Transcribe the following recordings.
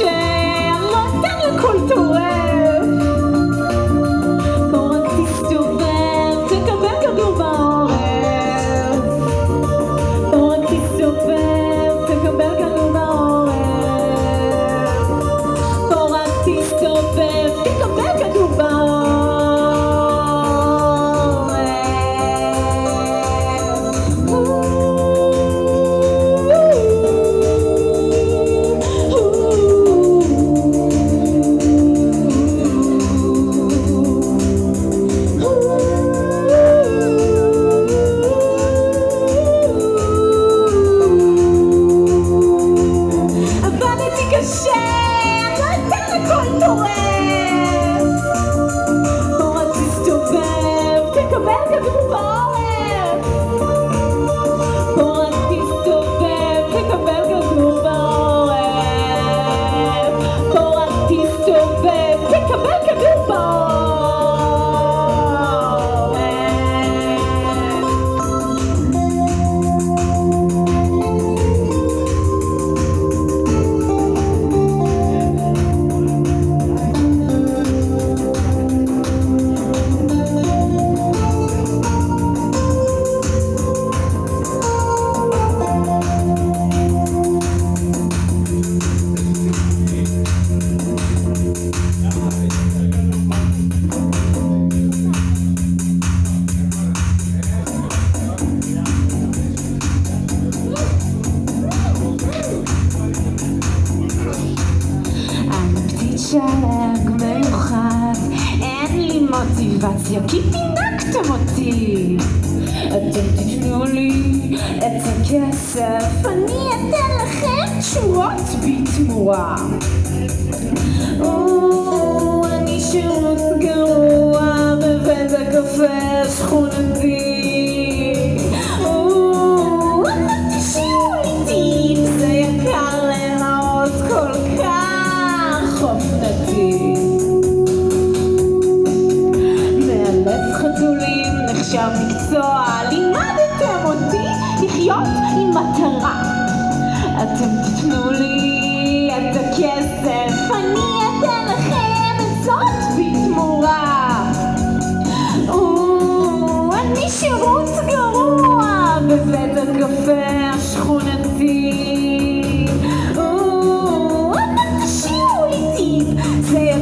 change. מוטיבציה, כי פינקתם אותי. אתם תיתנו לי את הכסף, אני אתן לכם תשורות בתמורה. מרגיש גרוע בבית הקפה השכונתי. אבל זה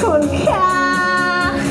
כל כך